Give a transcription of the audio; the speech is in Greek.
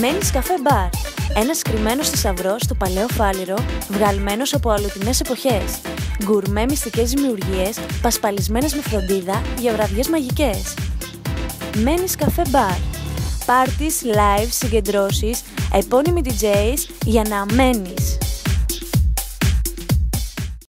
Μένεις καφέ μπαρ. Ένα κρυμμένο θησαυρό στο παλαιό φάληρο, βγαλμένος από αλλοτινέ εποχές. Γκουρμέ μυστικές δημιουργίες, πασπαλισμένες με φροντίδα για βραδιές μαγικές. Μένεις καφέ μπαρ. Parties, live, συγκεντρώσεις, επώνυμοι DJs για να μένεις.